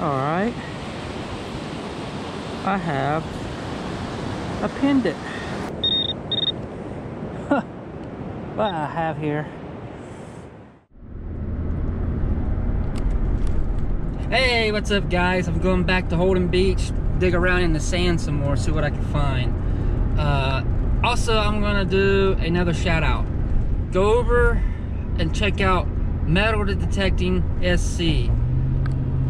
All right. I have appended it. what I have here. Hey, what's up guys? I'm going back to Holden Beach, dig around in the sand some more, see what I can find. Uh, also, I'm gonna do another shout out. Go over and check out Metal Detecting SC.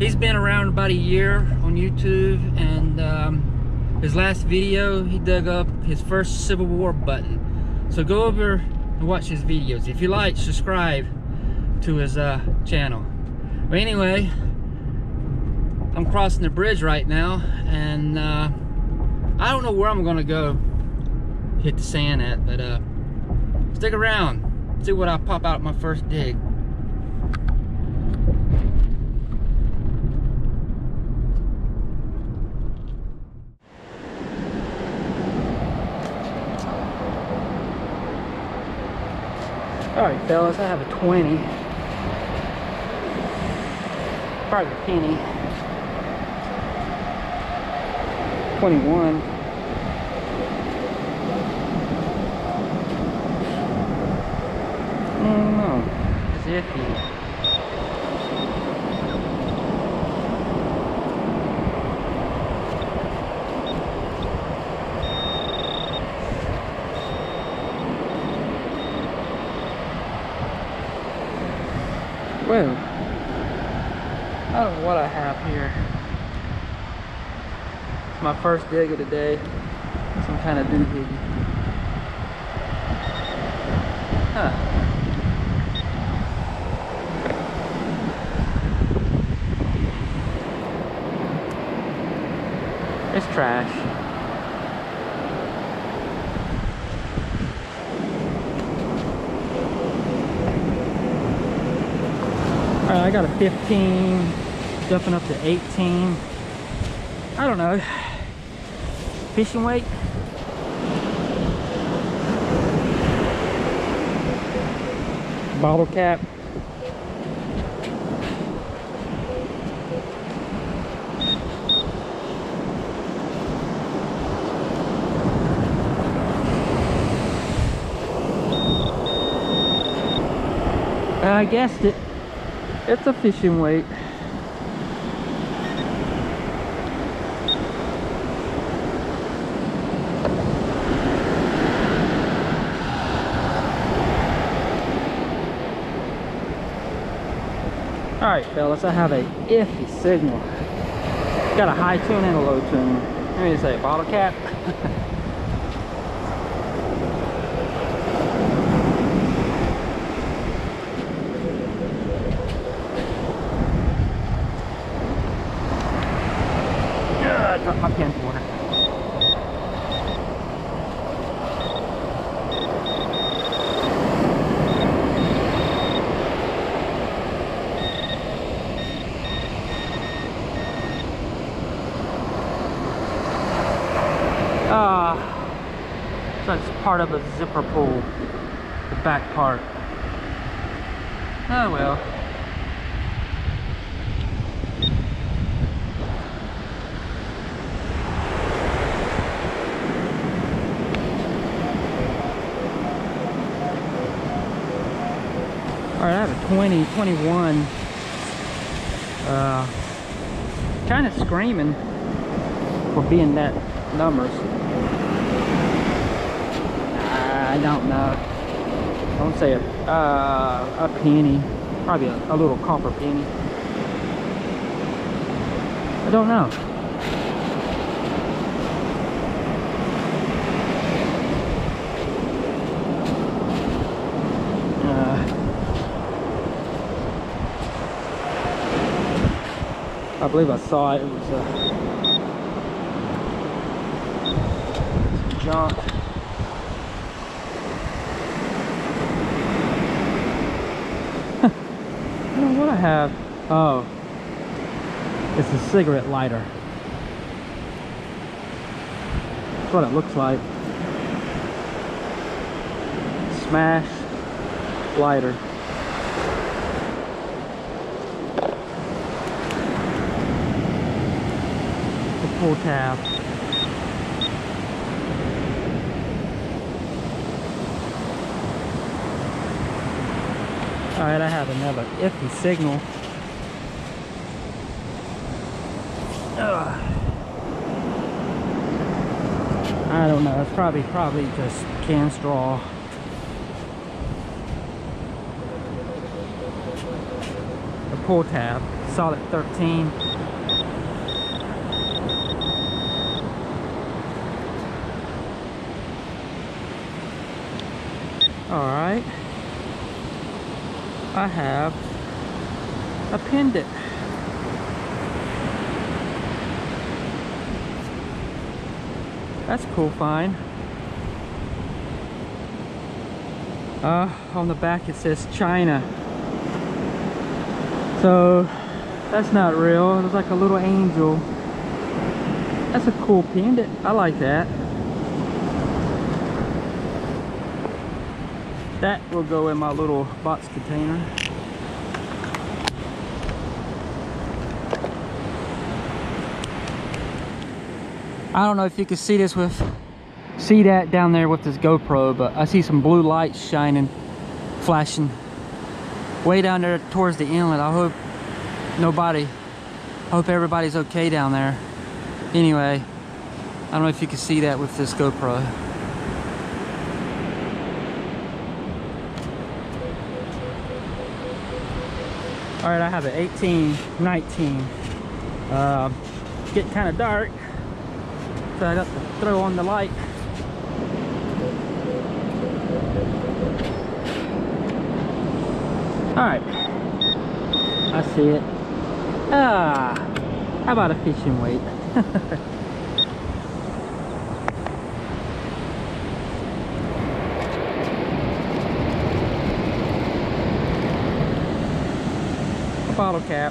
He's been around about a year on YouTube and um, his last video, he dug up his first Civil War button. So go over and watch his videos. If you like, subscribe to his uh, channel. But anyway, I'm crossing the bridge right now and uh, I don't know where I'm gonna go hit the sand at, but uh, stick around, see what I pop out my first dig. All right, fellas, I have a 20. Probably a penny. 21. I don't know. It's iffy. Well, I don't know what I have here. It's my first dig of the day. Some kind of doohickey. Huh. It's trash. All right, I got a 15, jumping up to 18. I don't know. Fishing weight. Bottle cap. I guessed it. It's a fishing weight. Alright fellas, I have a iffy signal. Got a high tune and a low tune. Let me say bottle cap. yeah, I dropped my pen water. Ah, so it's part of a zipper pull, the back part. Oh well. All right, I have a 20, 21. Uh, kind of screaming for being that numbers. I don't know. I don't say a, uh, a penny. Probably a, a little copper penny. I don't know. Uh, I believe I saw it. It was uh, junk. I don't know what I have. Oh, it's a cigarette lighter. That's what it looks like. Smash lighter. pull tab. All right, I have another iffy signal. Ugh. I don't know, it's probably, probably just can straw. The pull tab, solid 13. All right. I have a it. That's cool find. Uh, on the back it says China. So that's not real. It was like a little angel. That's a cool pendant. I like that. That will go in my little box container. I don't know if you can see this with see that down there with this GoPro, but I see some blue lights shining, flashing way down there towards the inlet. I hope nobody, I hope everybody's okay down there. Anyway, I don't know if you can see that with this GoPro. All right, I have an 18, 19. Uh, getting kind of dark. So I got to throw on the light. Alright. I see it. Ah, how about a fishing weight? bottle cap.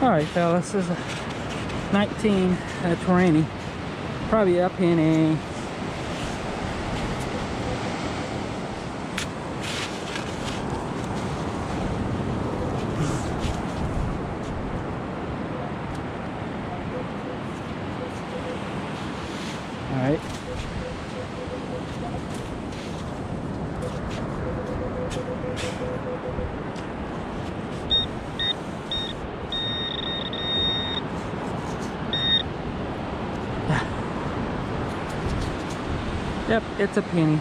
all right fellas this is a 19 uh, Torani probably up in a all right Yep, it's a penny.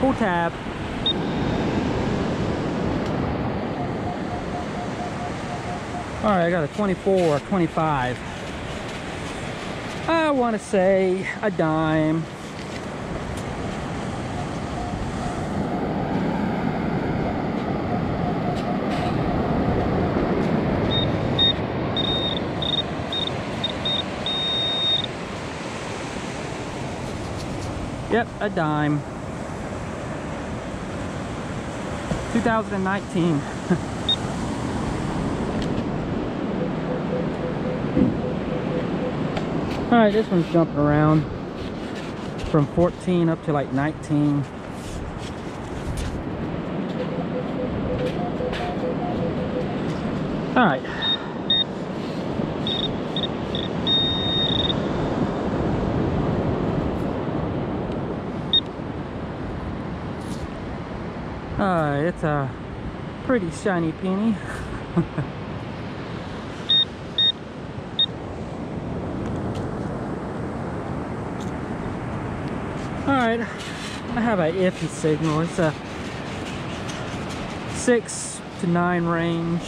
Pull tab. All right, I got a 24, 25. I want to say a dime. Yep, a dime. 2019. Alright, this one's jumping around from 14 up to like 19. Alright. Uh, it's a pretty shiny penny. Alright, I have a iffy signal. It's a 6 to 9 range.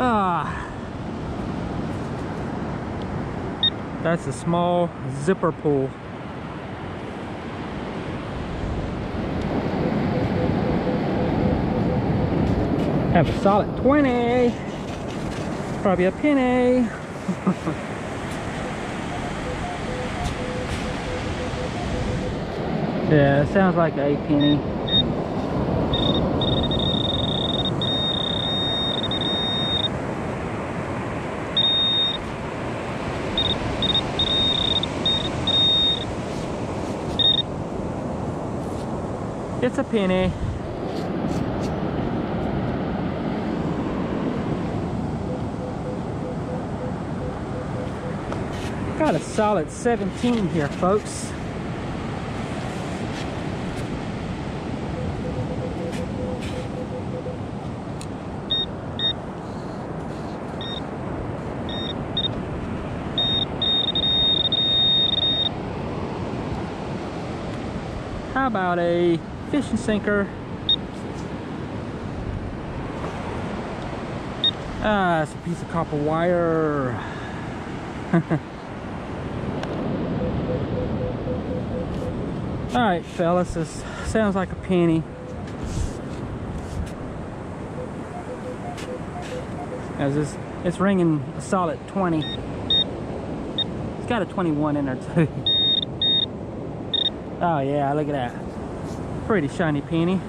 ah. That's a small zipper pull. Have a solid 20. Probably a penny. yeah, it sounds like a penny. It's a penny. Got a solid 17 here, folks. How about a fishing sinker? Ah, it's a piece of copper wire. All right, fellas, this sounds like a penny. As this, it's ringing a solid 20. It's got a 21 in there too. Oh yeah, look at that. Pretty shiny penny.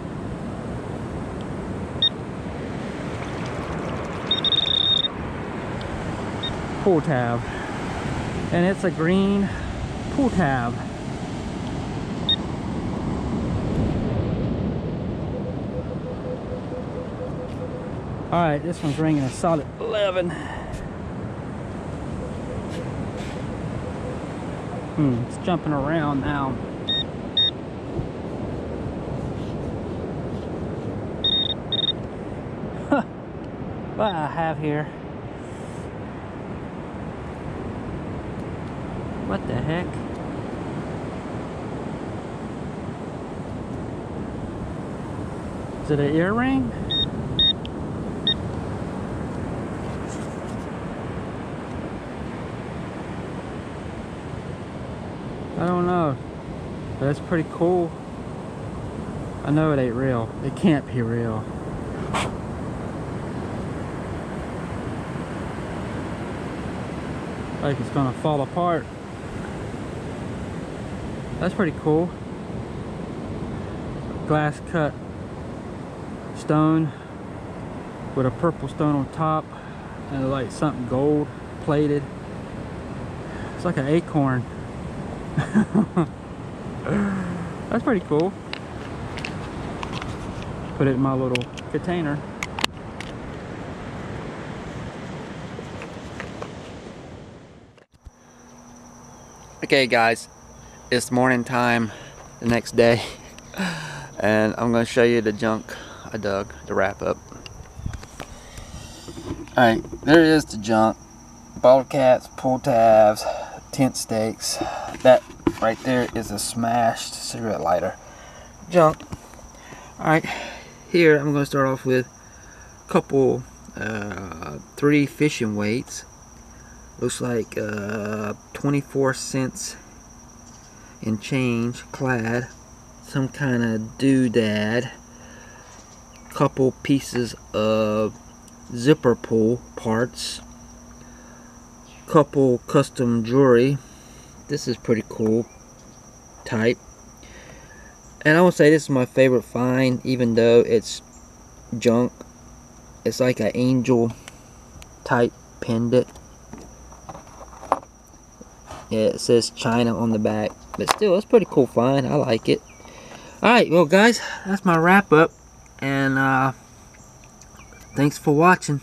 Pull tab. And it's a green pull tab. All right, this one's ringing a solid 11. Hmm, it's jumping around now. What I have here. What the heck? Is it an earring? I don't know. But that's pretty cool. I know it ain't real. It can't be real. Like it's gonna fall apart. That's pretty cool. Glass cut stone with a purple stone on top and like something gold plated. It's like an acorn. That's pretty cool. Put it in my little container. Okay guys, it's morning time the next day and I'm going to show you the junk I dug to wrap up. Alright, there is the junk. Bottle caps, pull tabs, tent stakes. That right there is a smashed cigarette lighter. Junk. Alright, here I'm going to start off with a couple, uh, three fishing weights. Looks like uh, 24 cents in change, clad. Some kind of doodad. Couple pieces of zipper pull parts couple custom jewelry. This is pretty cool type. And I would say this is my favorite find, even though it's junk. It's like an angel type pendant. Yeah, it says China on the back. But still, it's pretty cool find. I like it. Alright, well guys, that's my wrap up. And uh, thanks for watching.